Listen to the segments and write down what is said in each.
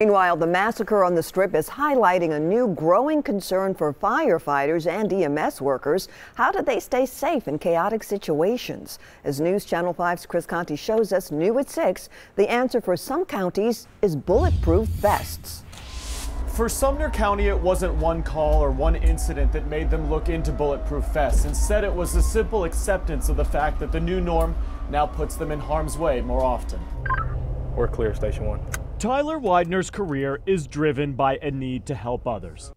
Meanwhile, the massacre on the Strip is highlighting a new growing concern for firefighters and EMS workers. How do they stay safe in chaotic situations? As News Channel 5's Chris Conte shows us new at 6, the answer for some counties is bulletproof vests. For Sumner County, it wasn't one call or one incident that made them look into bulletproof vests. Instead, it was a simple acceptance of the fact that the new norm now puts them in harm's way more often. We're clear, Station 1. Tyler Widener's career is driven by a need to help others.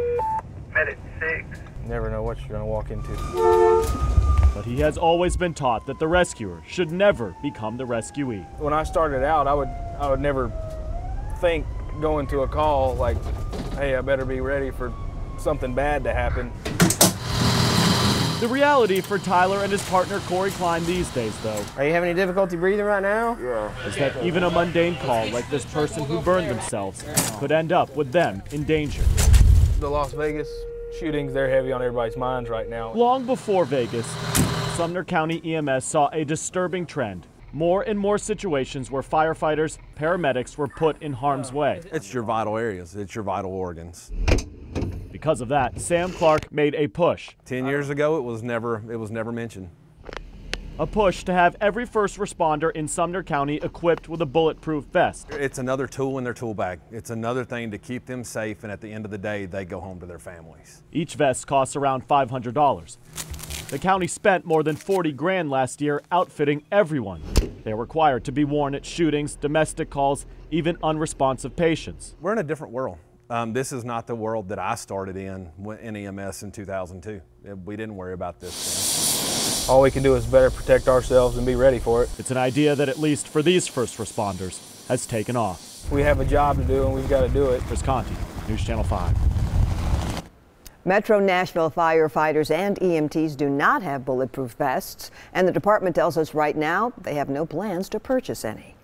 Medic 6. Never know what you're going to walk into. But he has always been taught that the rescuer should never become the rescuee. When I started out, I would I would never think going to a call like, hey, I better be ready for something bad to happen. The reality for Tyler and his partner Corey Klein these days, though, Are you having any difficulty breathing right now? Yeah. is that even a mundane call like this person who burned themselves could end up with them in danger. The Las Vegas shootings, they're heavy on everybody's minds right now. Long before Vegas, Sumner County EMS saw a disturbing trend. More and more situations where firefighters, paramedics were put in harm's way. It's your vital areas, it's your vital organs. Because of that, Sam Clark made a push. 10 years ago, it was never, it was never mentioned. A push to have every first responder in Sumner County equipped with a bulletproof vest. It's another tool in their tool bag. It's another thing to keep them safe, and at the end of the day, they go home to their families. Each vest costs around $500. The county spent more than 40 grand last year outfitting everyone. They're required to be worn at shootings, domestic calls, even unresponsive patients. We're in a different world. Um, this is not the world that I started in when- in EMS in 2002. We didn't worry about this. then. All we can do is better protect ourselves and be ready for it. It's an idea that, at least for these first responders, has taken off. We have a job to do and we've got to do it. Chris Conte, News Channel 5. Metro Nashville firefighters and EMTs do not have bulletproof vests, and the department tells us right now they have no plans to purchase any.